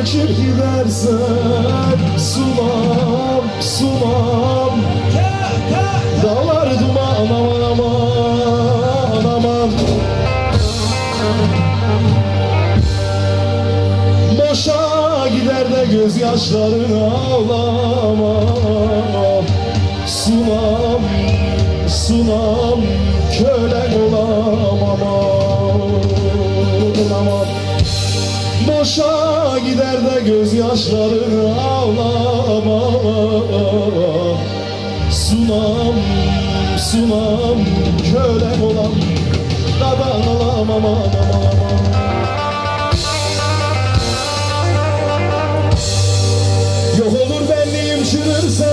geçip gidersen. Sunam, sunam Dağlar duman aman aman aman. Boşa gider de gözyaşların ağlama. Sunam, sunam kölen olamam Boşa gider de gözyaşların ağlama. Sunam, sunam kölen olam Nadan olamam aman aman. Aman Yok olur benliğim çürürse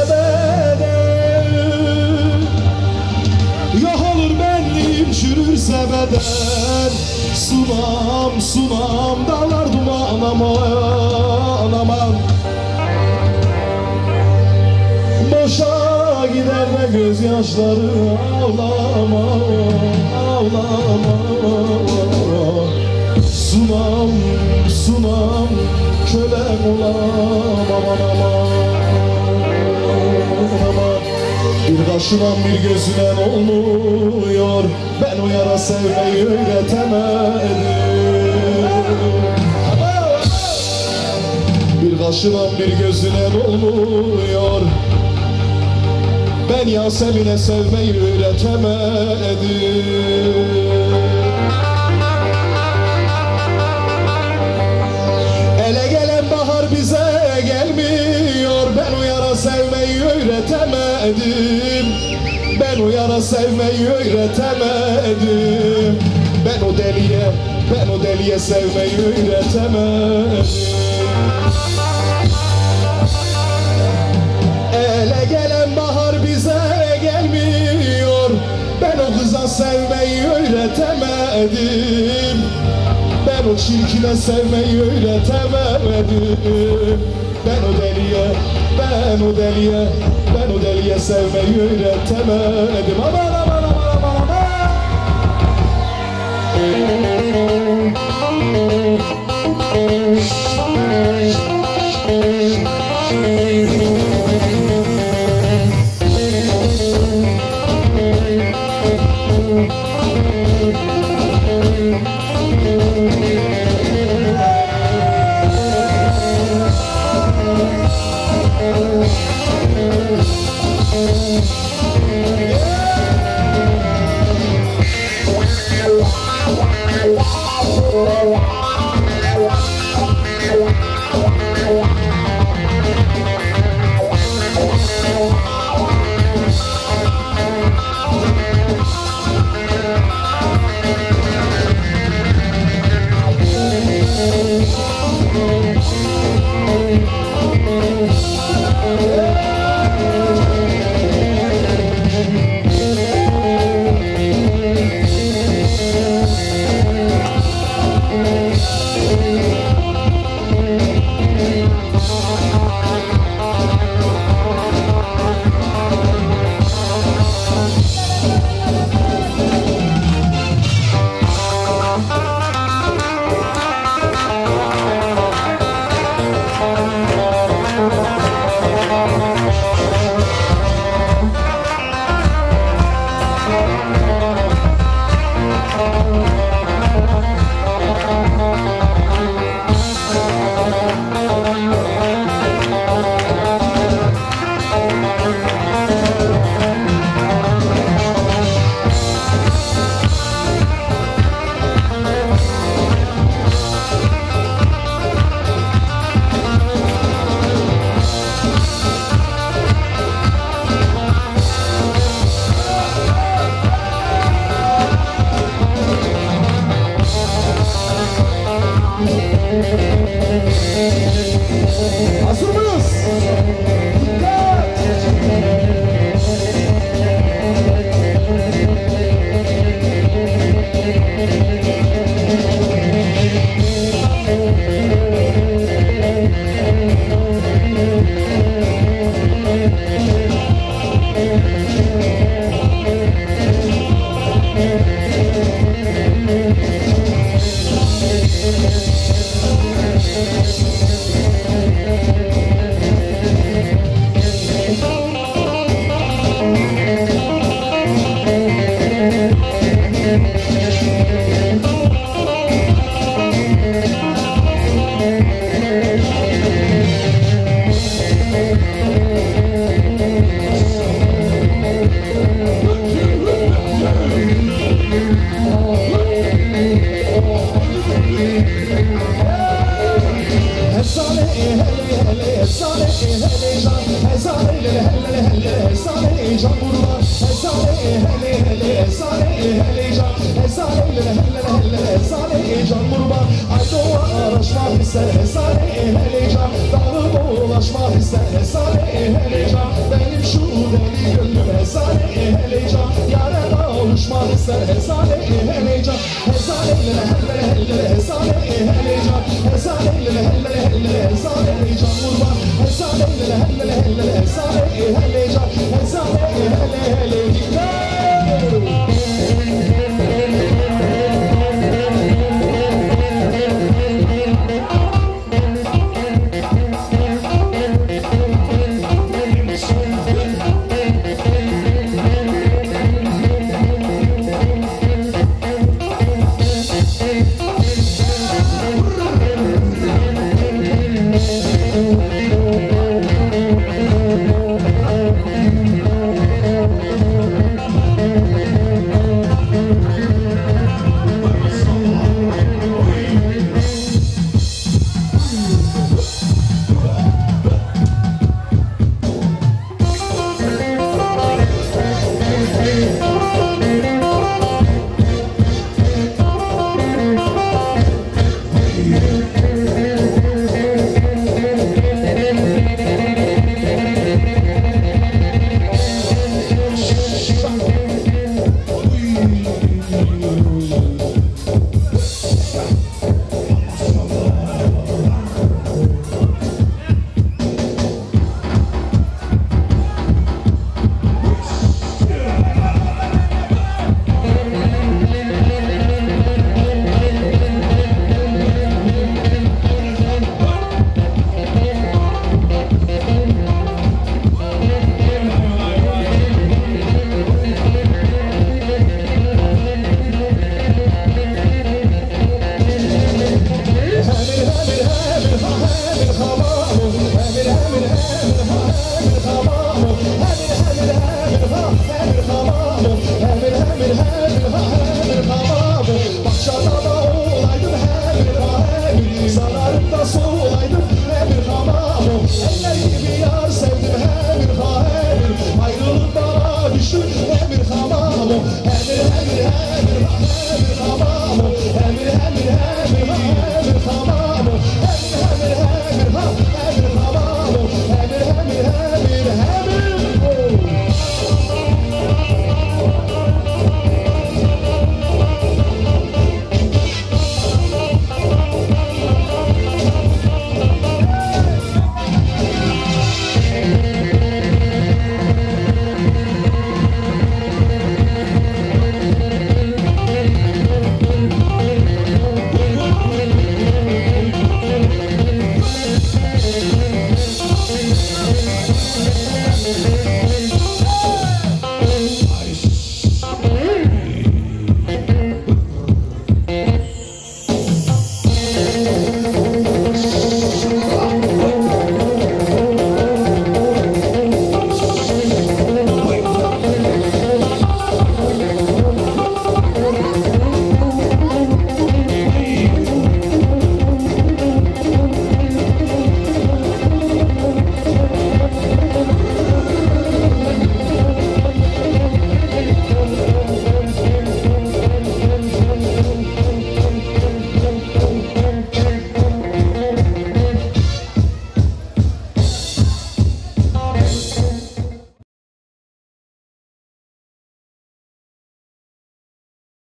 çürürse beden Sunam sunam dağlar duman aman aman. Boşa gider de gözyaşları ağlama ağlama. Sunam sunam kölem olam aman aman Bir kaşınan bir gözünen olmuyor. Ben o yara sevmeyi öğretemedim. Bir kaşınan bir gözünen olmuyor. Ben Yasemin'e sevmeyi öğretemedim öğretemedim Ben o yara sevmeyi öğretemedim. Ben o deliye, ben o deliye sevmeyi öğretemedim. Ele gelen bahar bize gelmiyor. Ben o kıza sevmeyi öğretemedim. Ben o çirkine sevmeyi öğretemedim Ben o deliye, ben o deliye Ben o deliye sevmeyi öğretemedim. Aman aman aman aman aman burada Hesane hele hele hesane hele can Hesane hele hele hesane can burada Aydoğa araşmak ister hesane hele can Dağım ulaşmak ister hesane hele can Benim şu deli gönlüm hesane hele can Yâre kavuşmak ister hesane hele can Hesane hele hele hele hesane hele can Hesane hele hele hele hesane can kurban هلا هلا هلا هلا هلا هلا هلا هلا هلا هلا